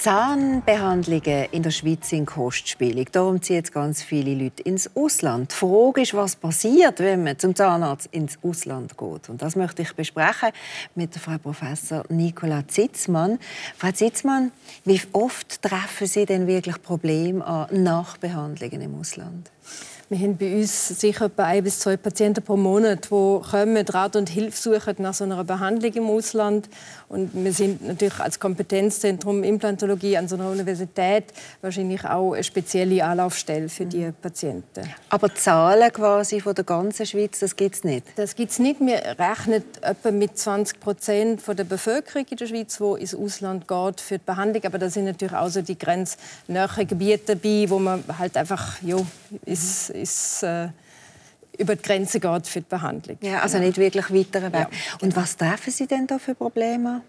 Zahnbehandlungen in der Schweiz sind kostspielig. Darum ziehen jetzt ganz viele Leute ins Ausland. Die Frage ist, was passiert, wenn man zum Zahnarzt ins Ausland geht. Und das möchte ich besprechen mit Frau Professor Nicola Zitzmann. Frau Zitzmann, wie oft treffen Sie denn wirklich Probleme an Nachbehandlungen im Ausland? Wir haben bei uns sicher etwa ein bis zwei Patienten pro Monat, die kommen, Rat und Hilfe suchen nach so einer Behandlung im Ausland. Und wir sind natürlich als Kompetenzzentrum Implantologie an so einer Universität wahrscheinlich auch eine spezielle Anlaufstelle für die Patienten. Aber Zahlen quasi von der ganzen Schweiz, das gibt es nicht? Das gibt es nicht. Wir rechnen etwa mit 20 Prozent der Bevölkerung in der Schweiz, die ins Ausland geht für die Behandlung. Aber da sind natürlich auch so die grenznahen Gebiete dabei, wo man halt einfach, ja, ist, ist äh, über die Grenze geht für die Behandlung. Ja, also nicht wirklich weiter weg. Ja. Und was treffen Sie denn da für Probleme?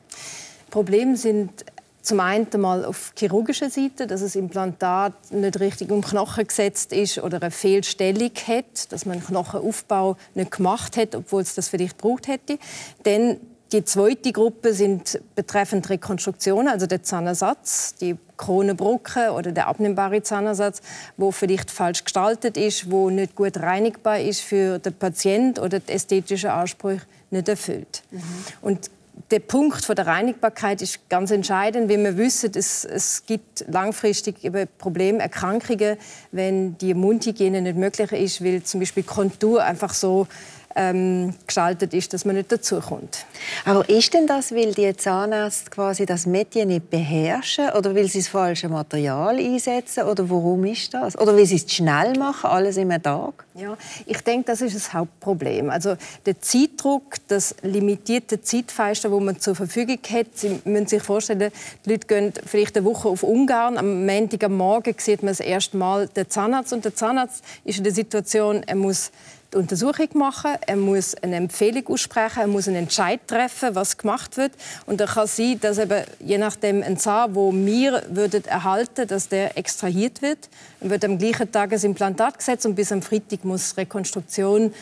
Probleme sind zum einen mal auf chirurgischer Seite, dass das Implantat nicht richtig um Knochen gesetzt ist oder eine Fehlstellung hat, dass man einen Knochenaufbau nicht gemacht hat, obwohl es das vielleicht gebraucht hätte. Dann die zweite Gruppe sind betreffend Rekonstruktion, also der Zahnersatz, die Kronenbrücke oder der abnehmbare Zahnersatz, wo vielleicht falsch gestaltet ist, wo nicht gut reinigbar ist für den Patient oder die ästhetischen Ansprüche nicht erfüllt. Mhm. Und der Punkt von der Reinigbarkeit ist ganz entscheidend, wie wir wissen, es, es gibt langfristig eben Probleme, Erkrankungen, wenn die Mundhygiene nicht möglich ist, weil zum Beispiel Kontur einfach so ähm, gestaltet ist, dass man nicht dazukommt. Aber ist denn das, weil die Zahnärzte quasi das Metier nicht beherrschen oder weil sie das falsche Material einsetzen oder warum ist das? Oder weil sie es schnell machen, alles im Tag? Ja, ich denke, das ist das Hauptproblem. Also der Zeitdruck, das limitierte Zeitfenster, wo man zur Verfügung hat. Sie müssen sich vorstellen, die Leute gehen vielleicht eine Woche auf Ungarn. Am Montag am Morgen sieht man das erste Mal den Zahnarzt und der Zahnarzt ist in der Situation, er muss die Untersuchung machen, er muss eine Empfehlung aussprechen, er muss einen Entscheid treffen, was gemacht wird. Und da kann sein, dass eben je nachdem ein Zahn, wo wir würden erhalten, dass der extrahiert wird, dann wird am gleichen Tag ein Implantat gesetzt und bis am Freitag muss Rekonstruktion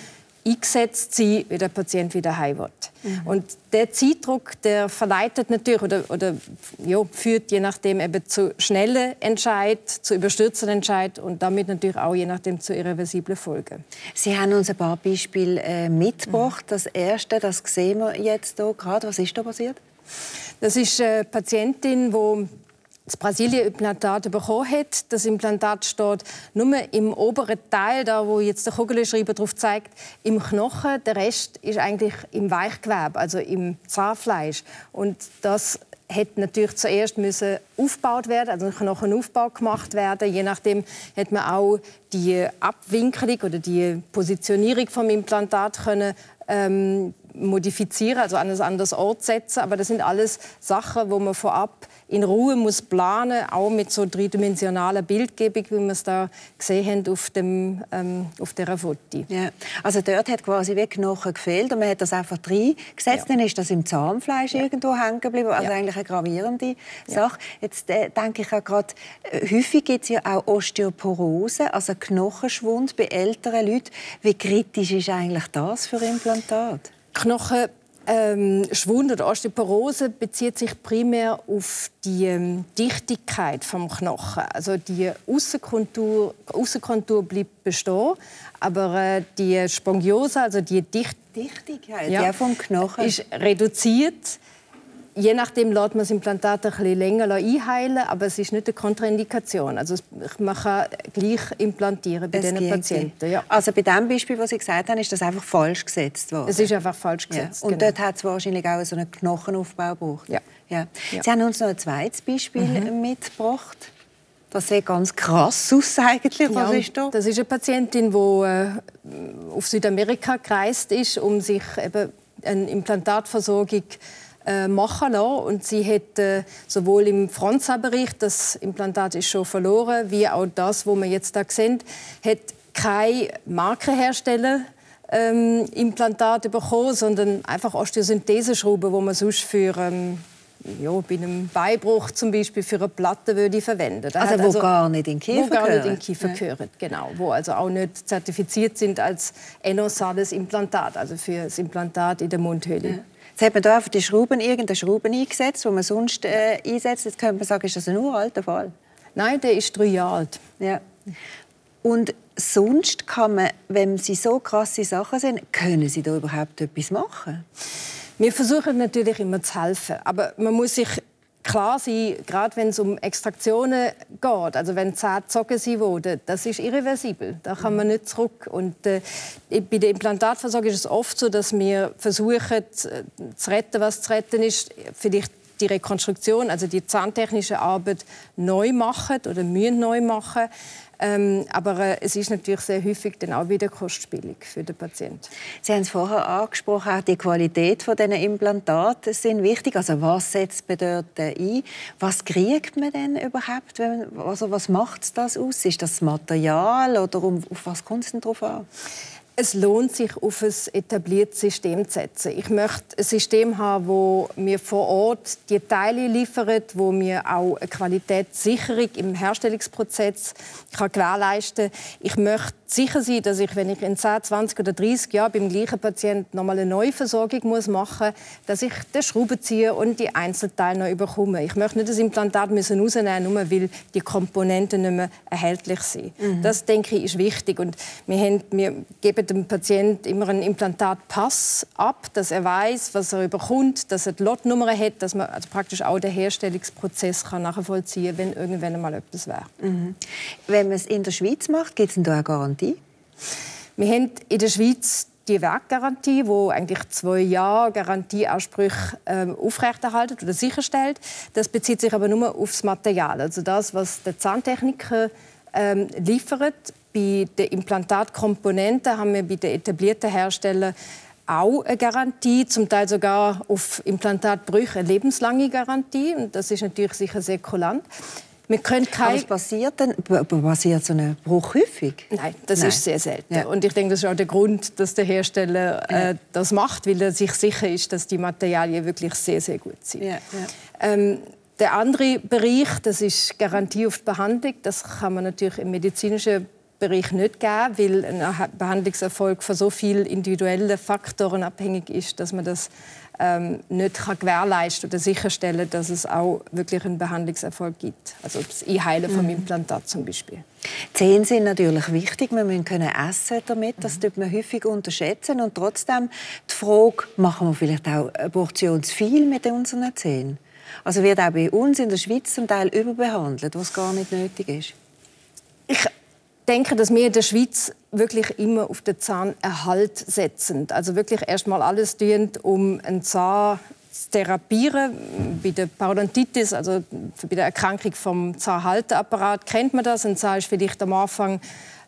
eingesetzt sein, wie der Patient wieder heim wird. Mhm. Und der Zeitdruck, der verleitet natürlich oder, oder ja, führt je nachdem eben zu schnellen Entscheid, zu überstürzenden Entscheid und damit natürlich auch je nachdem zu irreversiblen Folgen. Sie haben uns ein paar Beispiele äh, mitgebracht. Mhm. Das erste, das sehen wir jetzt hier gerade. Was ist da passiert? Das ist eine Patientin, die das Brasilien-Implantat bekommen hat. Das Implantat steht nur im oberen Teil, da wo jetzt der Kugelschreiber drauf zeigt, im Knochen. Der Rest ist eigentlich im Weichgewebe, also im Zahnfleisch. Und das hätte natürlich zuerst müssen aufgebaut werden, also ein Knochenaufbau gemacht werden. Je nachdem hat man auch die Abwinkelung oder die Positionierung vom Implantat können ähm, modifizieren, also an ein anderes Ort setzen. Aber das sind alles Sachen, wo man vorab in Ruhe muss planen, auch mit so dreidimensionaler Bildgebung, wie wir es da gesehen haben auf dem ähm, auf der Foto. Ja. Also dort hat quasi wie Knochen gefehlt und man hat das einfach reingesetzt. Ja. Dann ist das im Zahnfleisch ja. irgendwo hängen geblieben. Also ja. eigentlich eine gravierende Sache. Jetzt äh, denke ich auch gerade, äh, häufig gibt es ja auch Osteoporose, also Knochenschwund bei älteren Leuten. Wie kritisch ist eigentlich das für Implantat? Knochen ähm, Schwund oder Osteoporose bezieht sich primär auf die ähm, Dichtigkeit vom Knochen. Also die Außenkontur, Außenkontur bleibt bestehen, aber äh, die Spongiose, also die Dicht Dichtigkeit ja, vom Knochen, ist reduziert je nachdem lässt man das Implantat ein bisschen länger einheilen, aber es ist nicht eine Kontraindikation. Also man kann gleich implantieren bei diesen Patienten. Ja. Also bei dem Beispiel, was Sie gesagt haben, ist das einfach falsch gesetzt worden? Es ist einfach falsch gesetzt. Ja. Und genau. dort hat es wahrscheinlich auch so einen Knochenaufbau gebraucht? Ja. ja. Sie haben uns noch ein zweites Beispiel mhm. mitgebracht. Das sieht ganz krass aus eigentlich. Was ja, ist da? Das ist eine Patientin, die äh, auf Südamerika gereist ist, um sich eben eine Implantatversorgung zu äh, machen lassen. Und sie hat äh, sowohl im Frontzahnbereich, das Implantat ist schon verloren, wie auch das, wo wir jetzt da sehen, hat kein Markenhersteller ähm, Implantate bekommen, sondern einfach Osteosyntheseschrauben, wo man sonst für ähm, ja, bei einem Beibruch zum Beispiel für eine Platte würde verwenden. also wo also, gar nicht in Kiefer wo gar nicht in Kiefer ja. gehören, genau. Wo also auch nicht zertifiziert sind als enosales Implantat, also für das Implantat in der Mundhöhle. Ja. Jetzt hat man da für die Schrauben irgendeine Schrauben eingesetzt, die man sonst äh, einsetzt. Jetzt könnte man sagen, ist das ein uralter Fall? Nein, der ist drei Jahre alt. Ja. Und sonst kann man, wenn Sie so krasse Sachen sind, können Sie da überhaupt etwas machen? Wir versuchen natürlich immer zu helfen, aber man muss sich klar sein, gerade wenn es um Extraktionen geht, also wenn Zähne gezogen sind wurden, das ist irreversibel. Da kann man nicht zurück. Und äh, bei der Implantatversorgung ist es oft so, dass wir versuchen zu retten, was zu retten ist. Vielleicht die Rekonstruktion, also die zahntechnische Arbeit neu machen oder müssen neu machen. Ähm, aber äh, es ist natürlich sehr häufig dann auch wieder kostspielig für den Patienten. Sie haben es vorher angesprochen, auch die Qualität von diesen Implantaten sind wichtig. Also was setzt man dort ein? Was kriegt man denn überhaupt? Also was macht das aus? Ist das Material oder auf was kommt es denn drauf an? Es lohnt sich, auf ein etabliertes System zu setzen. Ich möchte ein System haben, wo mir vor Ort die Teile liefert, wo mir auch eine Qualitätssicherung im Herstellungsprozess kann gewährleisten kann. Ich möchte sicher sein, dass ich, wenn ich in 10, 20 oder 30 Jahren beim gleichen Patienten noch mal eine neue Versorgung muss machen muss, dass ich den Schraubenzieher und die Einzelteile noch bekomme. Ich möchte nicht das Implantat müssen rausnehmen, nur weil die Komponenten nicht mehr erhältlich sind. Mhm. Das denke ich ist wichtig und wir, haben, wir geben dem Patienten immer einen Implantatpass ab, dass er weiß, was er bekommt, dass er die Lotnummer hat, dass man also praktisch auch den Herstellungsprozess kann nachvollziehen kann, wenn irgendwann einmal etwas wäre. Mhm. Wenn man es in der Schweiz macht, gibt es da eine Garantie? Wir haben in der Schweiz die Werkgarantie, wo eigentlich zwei Jahre Garantieansprüche ähm, aufrechterhalten oder sicherstellt. Das bezieht sich aber nur aufs Material, also das, was der Zahntechniker ähm, liefert. Bei den Implantatkomponenten haben wir bei den etablierten Herstellern auch eine Garantie, zum Teil sogar auf Implantatbrüche eine lebenslange Garantie. Und das ist natürlich sicher sehr kulant. Wir können kein... was passiert denn? Passiert so ein Bruch häufig? Nein, das Nein. ist sehr selten. Ja. Und ich denke, das ist auch der Grund, dass der Hersteller äh, das macht, weil er sich sicher ist, dass die Materialien wirklich sehr, sehr gut sind. Ja. Ähm, der andere Bereich, das ist Garantie auf die Behandlung. Das kann man natürlich im medizinischen Bereich nicht geben, weil ein Behandlungserfolg von so vielen individuellen Faktoren abhängig ist, dass man das ähm, nicht kann gewährleisten oder sicherstellen, dass es auch wirklich einen Behandlungserfolg gibt. Also das Einheilen vom mhm. Implantat zum Beispiel. Zähne sind natürlich wichtig. Wir müssen können essen damit. Das mhm. tut man häufig unterschätzen. Und trotzdem die Frage, machen wir vielleicht auch eine Portion zu viel mit unseren Zähnen? Also wird auch bei uns in der Schweiz zum Teil überbehandelt, was gar nicht nötig ist. Ich denke, dass wir in der Schweiz wirklich immer auf den Zahnerhalt setzen. Also wirklich erstmal alles tun, um einen Zahn zu therapieren. Bei der Parodontitis, also bei der Erkrankung vom Zahnhalteapparat, kennt man das. Ein Zahn ist vielleicht am Anfang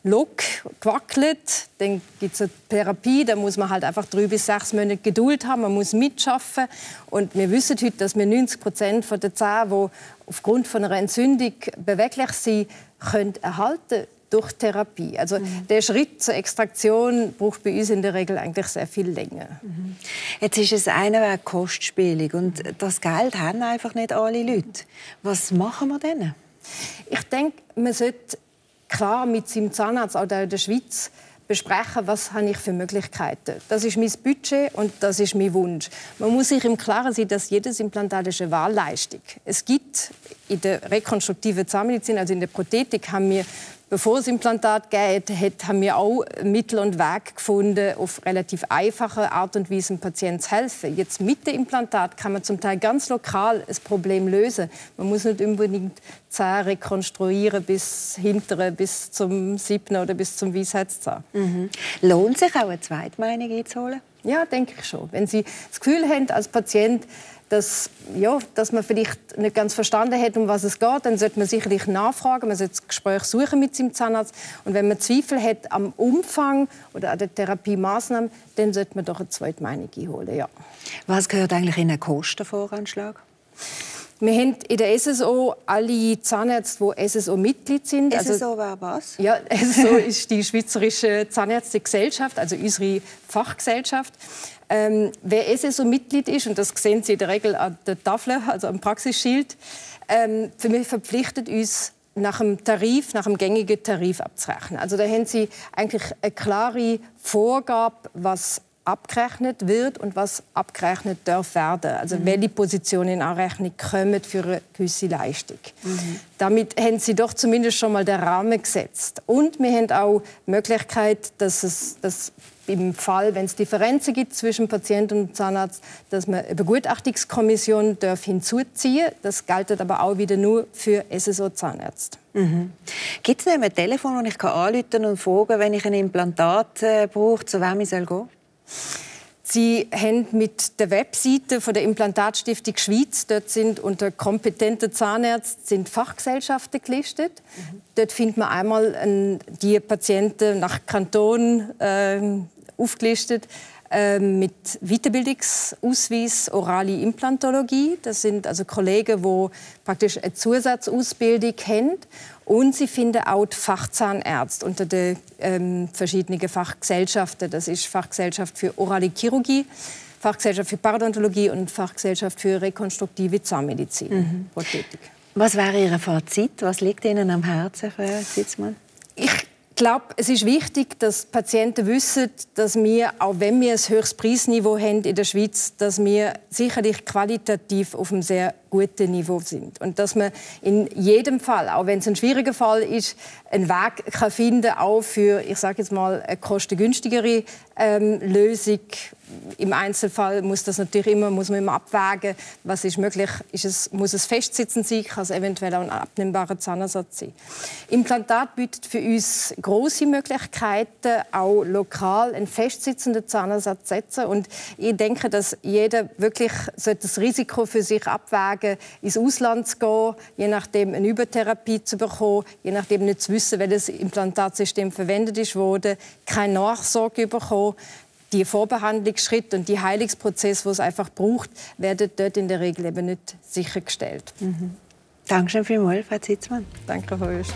Lock gewackelt. Dann gibt es eine Therapie, da muss man halt einfach drei bis sechs Monate Geduld haben, man muss mitschaffen. Und wir wissen heute, dass wir 90 Prozent der Zähne, die aufgrund von einer Entzündung beweglich sind, können erhalten durch Therapie. Also mhm. der Schritt zur Extraktion braucht bei uns in der Regel eigentlich sehr viel länger. Mhm. Jetzt ist es einer Weg kostspielig und das Geld haben einfach nicht alle Leute. Was machen wir denn? Ich denke, man sollte klar mit seinem Zahnarzt in der Schweiz besprechen, was habe ich für Möglichkeiten. Das ist mein Budget und das ist mein Wunsch. Man muss sich im Klaren sein, dass jedes Implantat eine Wahlleistung. Es gibt in der rekonstruktiven Zahnmedizin, also in der Prothetik, haben wir Bevor es Implantat hat, haben wir auch Mittel und Wege gefunden, auf relativ einfache Art und Weise dem Patienten zu helfen. Jetzt mit dem Implantat kann man zum Teil ganz lokal ein Problem lösen. Man muss nicht unbedingt Zähne rekonstruieren bis hintere, bis zum siebten oder bis zum Weisheitszahn. Mhm. Lohnt sich auch eine Zweitmeinung einzuholen? Ja, denke ich schon. Wenn Sie das Gefühl haben als Patient, dass, ja, dass man vielleicht nicht ganz verstanden hat, um was es geht, dann sollte man sicherlich nachfragen, man sollte das Gespräch suchen mit seinem Zahnarzt. Und wenn man Zweifel hat am Umfang oder an der Therapiemaßnahmen, dann sollte man doch eine zweite Meinung einholen. Ja. Was gehört eigentlich in einen Kostenvoranschlag? Wir haben in der SSO alle Zahnärzte, die SSO-Mitglied sind. SSO also, war was? Ja, SSO ist die Schweizerische Zahnärztegesellschaft, also unsere Fachgesellschaft. Ähm, wer SSO-Mitglied ist, und das sehen Sie in der Regel an der Tafel, also am Praxisschild, ähm, für mich verpflichtet uns nach dem Tarif, nach dem gängigen Tarif abzurechnen. Also da haben Sie eigentlich eine klare Vorgabe, was abgerechnet wird und was abgerechnet darf werden. Also mhm. welche Positionen in Anrechnung kommen für eine gewisse Leistung. Mhm. Damit haben Sie doch zumindest schon mal den Rahmen gesetzt. Und wir haben auch die Möglichkeit, dass es dass im Fall, wenn es Differenzen gibt zwischen Patient und Zahnarzt, dass man eine Begutachtungskommission darf hinzuziehen Das gilt aber auch wieder nur für SSO-Zahnärzte. Mhm. Gibt es ein Telefon, das ich anrufen und fragen wenn ich ein Implantat äh, brauche, zu wem ich gehen soll? Sie haben mit der Webseite von der Implantatstiftung Schweiz, dort sind unter kompetente Zahnärzte sind Fachgesellschaften gelistet. Mhm. Dort findet man einmal die Patienten nach Kanton äh, aufgelistet äh, mit Weiterbildungsausweis orale Implantologie. Das sind also Kollegen, die praktisch eine Zusatzausbildung haben und sie finden auch die Fachzahnärzte unter den ähm, verschiedenen Fachgesellschaften. Das ist Fachgesellschaft für orale Chirurgie, Fachgesellschaft für Parodontologie und Fachgesellschaft für rekonstruktive Zahnmedizin. Mhm. Was wäre Ihr Fazit? Was liegt Ihnen am Herzen, Frau Sitzmann? Ich glaube, es ist wichtig, dass Patienten wissen, dass wir, auch wenn wir ein höchstes Preisniveau haben in der Schweiz, dass wir sicherlich qualitativ auf einem sehr guten Niveau sind. Und dass man in jedem Fall, auch wenn es ein schwieriger Fall ist, einen Weg kann finden auch für, ich sage jetzt mal, eine kostengünstigere ähm, Lösung im Einzelfall muss das natürlich immer, muss man immer abwägen, was ist möglich. Ist es, muss es festsitzend sein, kann es eventuell auch ein abnehmbarer Zahnersatz sein. Implantat bietet für uns große Möglichkeiten, auch lokal einen festsitzenden Zahnersatz zu setzen. Und ich denke, dass jeder wirklich das Risiko für sich abwägen ins Ausland zu gehen, je nachdem eine Übertherapie zu bekommen, je nachdem nicht zu wissen, welches Implantatsystem verwendet wurde, keine Nachsorge bekommen die Vorbehandlungsschritte und die Heilungsprozess, wo es einfach braucht, werden dort in der Regel eben nicht sichergestellt. Mhm. Dankeschön vielmals, Frau Zitzmann. Danke, Frau Öst.